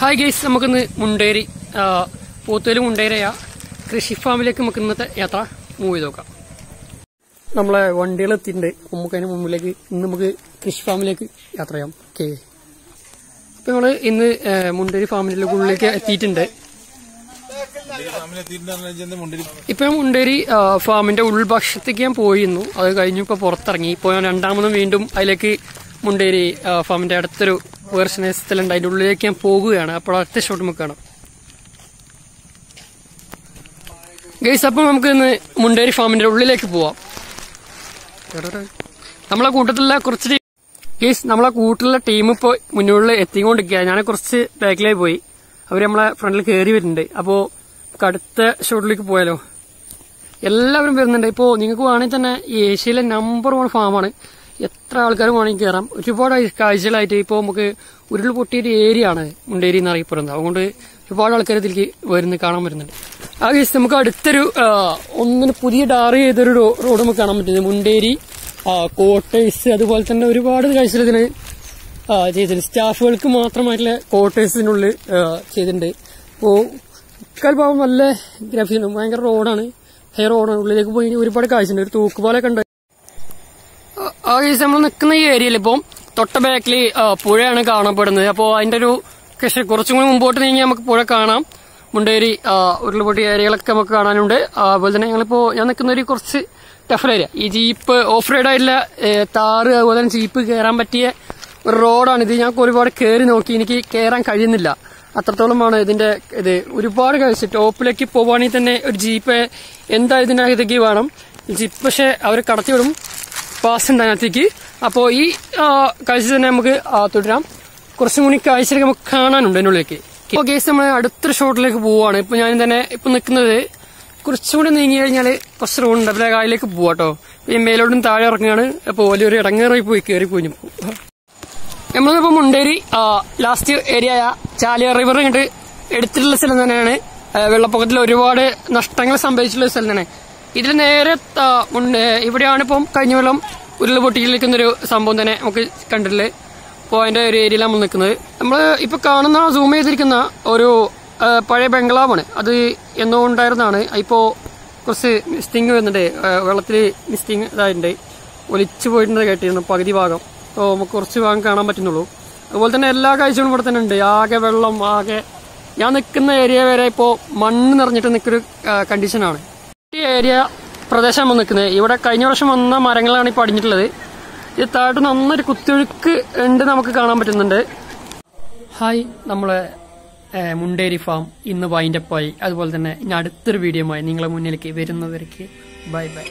Hi guys നമുക്കിന്ന് മുണ്ടേരി പോത്തേലും മുണ്ടേരയാ കൃഷി ഫാമിലേക്ക് നമുക്ക് ഇന്നത്തെ യാത്ര മൂവ് ചെയ്ത് നോക്കാം. നമ്മളെ വണ്ടികൾ എത്തിയിട്ടുണ്ട്. നമുക്ക് മുമ്പിലേക്ക് ഇന്ന് നമുക്ക് കൃഷി ഫാമിലേക്ക് യാത്ര ചെയ്യാം. ഓക്കെ അപ്പൊ നമ്മൾ ഇന്ന് മുണ്ടേരി ഫാമിലിന്റെ ഉള്ളിലേക്ക് എത്തിയിട്ടുണ്ട്. ഇപ്പൊ മുണ്ടേരി ഫാമിന്റെ ഉൾഭാഷത്തേക്ക് ഞാൻ പോയിരുന്നു. അത് കഴിഞ്ഞു പുറത്തിറങ്ങി. ഇപ്പൊ ഞാൻ രണ്ടാമതും വീണ്ടും അതിലേക്ക് മുണ്ടേരി ഫാമിന്റെ അടുത്തൊരു വേർഷൻ സ്ഥലമുണ്ട് അതിന്റെ ഉള്ളിലേക്ക് ഞാൻ പോകുകയാണ്. അപ്പോൾ അടുത്ത ഷോട്ട് നമുക്ക് കാണാം. ഗൈസ് അപ്പോൾ നമുക്ക് ഇന്ന് മുണ്ടേരി ഫാമിന്റെ ഉള്ളിലേക്ക് പോവാം. നമ്മളെ കൂട്ടത്തിലുള്ള കുറച്ച് ഗൈസ് നമ്മളെ കൂട്ടിലുള്ള ടീം ഇപ്പോൾ മുന്നോട്ട് എത്തിക്കൊണ്ടിരിക്കുക ഞാൻ കുറച്ച് ബാക്കിലേക്ക് പോയി. അവർ നമ്മളെ ഫ്രണ്ടിൽ കയറി വരുന്നുണ്ട്. അപ്പോൾ അടുത്ത ഷോട്ടിലേക്ക് പോയാലോ? എല്ലാവരും വരുന്നുണ്ട്. ഇപ്പോൾ നിങ്ങൾക്ക് വേണമെങ്കിൽ തന്നെ ഏഷ്യയിലെ നമ്പർ വൺ ഫാമാണ് എത്ര ആൾക്കാരും വേണമെങ്കിൽ കയറാം ഒരുപാട് കാഴ്ചകളായിട്ട് ഇപ്പോൾ നമുക്ക് ഉരുൾ പൊട്ടിയൊരു ഏരിയ ആണ് മുണ്ടേരി എന്ന് അറിയപ്പെടുന്നത്. അതുകൊണ്ട് ഒരുപാട് ആൾക്കാർ ഇതിലേക്ക് വരുന്ന കാണാൻ വരുന്നുണ്ട് ആ കേസ് നമുക്ക് അടുത്തൊരു ഒന്നിന് പുതിയ ഡാർ ചെയ്തൊരു റോഡ് നമുക്ക് കാണാൻ പറ്റുന്നത്. മുണ്ടേരി കോട്ടേഴ്സ് അതുപോലെ തന്നെ ഒരുപാട് കാഴ്ചകൾ ഇതിന് ചെയ്തിട്ടുണ്ട്. സ്റ്റാഫുകൾക്ക് മാത്രമായിട്ടുള്ള ക്വാർട്ടേഴ്സിനുള്ളിൽ ചെയ്തിട്ടുണ്ട്. അപ്പോൾ മുക്കാൽ ഭാഗം നല്ല ഗ്രാഫിയാണ് ഭയങ്കര റോഡാണ് ഹൈ റോഡാണ് ഉള്ളിലേക്ക് പോയി ഒരുപാട് കാഴ്ചയുണ്ട് ഒരു തൂക്കുപാലൊക്കെ ഉണ്ട്. ആ- നമ്മൾ നിൽക്കുന്ന ഈ ഏരിയയിൽ ഇപ്പം തൊട്ട ബാക്കിൽ പുഴയാണ് കാണപ്പെടുന്നത്. അപ്പോൾ അതിന്റെ ഒരു കൃഷി കുറച്ചും കൂടി മുമ്പോട്ട് നീങ്ങി നമുക്ക് പുഴ കാണാം. മുണ്ടേരി ഉരുൾപൊട്ടി ഏരിയകളൊക്കെ നമുക്ക് കാണാനുണ്ട്. അതുപോലെ തന്നെ ഞങ്ങളിപ്പോൾ ഞാൻ നിൽക്കുന്ന ഒരു കുറച്ച് ടഫർ ഏരിയ. ഈ ജീപ്പ് ഓഫ് റൈഡ് ആയിട്ടുള്ള താറ് അതുപോലെ തന്നെ ജീപ്പ് കയറാൻ പറ്റിയ ഒരു റോഡാണ്. ഇത് ഞങ്ങൾക്ക് ഒരുപാട് കയറി നോക്കി എനിക്ക് കയറാൻ കഴിയുന്നില്ല. അത്രത്തോളമാണ് ഇതിന്റെ ഇത്. ഒരുപാട് കഴിച്ച് ടോപ്പിലേക്ക് പോവുകയാണെങ്കിൽ തന്നെ ഒരു ജീപ്പ് എന്താ ഇതിനകത്തേക്ക് വേണം. ജീപ്പ് പക്ഷെ അവർ കടത്തിവിടും. പാസ് ഉണ്ട് അതിനകത്തേക്ക്? അപ്പോൾ ഈ കാഴ്ച തന്നെ നമുക്ക് തുടരാം. കുറച്ചും കൂടി കാഴ്ചയൊക്കെ നമുക്ക് കാണാനുണ്ട് അതിനുള്ളിലേക്ക് ഇപ്പോൾ കേസ് നമ്മൾ അടുത്തൊരു ഷോട്ടിലേക്ക് പോവാണ്. ഇപ്പൊ ഞാൻ തന്നെ ഇപ്പൊ നിൽക്കുന്നത് കുറച്ചും കൂടി നീങ്ങി കഴിഞ്ഞാൽ കുറച്ച് റോഡ് ഉണ്ട്. അപ്പോൾ കായലിലേക്ക് പോവാട്ടോ ഈ മേലോട്ടും താഴെ ഇറങ്ങുകയാണ്. അപ്പോൾ വലിയൊരു ഇടങ്ങേറായി പോയി കയറി പോയി നമ്മളിപ്പോ മുണ്ടേരി ലാസ്റ്റ് ഏരിയ ആയ ചാലിയ റിവർ കണ്ട് എടുത്തിട്ടുള്ള സ്ഥലം തന്നെയാണ്. വെള്ളപ്പൊക്കത്തിൽ ഒരുപാട് നഷ്ടങ്ങൾ സംഭവിച്ചിട്ടുള്ള സ്ഥലം തന്നെ ഇതിൽ നേരെ ഇവിടെയാണ് ഇപ്പം കഴിഞ്ഞ വെള്ളം ഉരുൾ പൊട്ടിയിരിക്കുന്ന ഒരു സംഭവം തന്നെ നമുക്ക് കണ്ടിട്ടില്ലേ? അപ്പോൾ അതിന്റെ ഒരു ഏരിയയിൽ നമ്മൾ നിൽക്കുന്നത്. നമ്മൾ ഇപ്പോൾ കാണുന്ന സൂം ചെയ്തിരിക്കുന്ന ഒരു പഴയ ബംഗ്ലാവാണ്. അത് എന്നോ ഉണ്ടായിരുന്നതാണ് ഇപ്പോൾ കുറച്ച് മിസ്റ്റിങ് വരുന്നുണ്ട്. വെള്ളത്തിൽ മിസ്റ്റിങ് ഇതായിട്ടുണ്ട്. ഒലിച്ചു പോയിട്ടുണ്ട് കേട്ടിരുന്നു പകുതി ഭാഗം. അപ്പോൾ നമുക്ക് കുറച്ച് ഭാഗം കാണാൻ പറ്റുന്നുള്ളൂ. അതുപോലെ തന്നെ എല്ലാ കാഴ്ചകളും ഇവിടെ തന്നെ ഉണ്ട്. ആകെ വെള്ളം ആകെ. ഞാൻ നിൽക്കുന്ന ഏരിയ വരെ ഇപ്പോൾ മണ്ണ് നിറഞ്ഞിട്ട് നിൽക്കൊരു കണ്ടീഷനാണ് ഏരിയ പ്രദേശം നിൽക്കുന്നത്. ഇവിടെ കഴിഞ്ഞ വർഷം വന്ന മരങ്ങളാണ് ഇപ്പൊ അടിഞ്ഞിട്ടുള്ളത് ഇത് താഴോട്ട് നന്നൊരു കുത്തൊഴുക്ക് ഉണ്ട് നമുക്ക് കാണാൻ പറ്റുന്നുണ്ട്. ഹായ് നമ്മളെ മുണ്ടേരി ഫാം ഇന്ന് വൈൻഡപ്പായി. അതുപോലെ തന്നെ ഇനി അടുത്തൊരു വീഡിയോ ആയി നിങ്ങളെ മുന്നിലേക്ക് വരുന്നവർക്ക് ബൈ ബൈ.